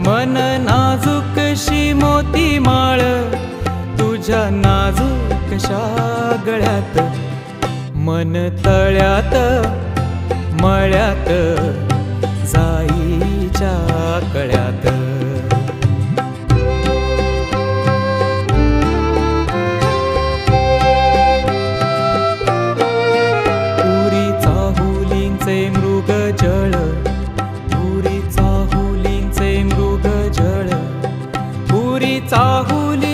मन नाजूकशी मोती माळ तुझ्या नाजूक गळ्यात. मन तळ्यात मळ्यात जाईच्या कळ्यात. पुरी चाहुलींचे मृग हुलि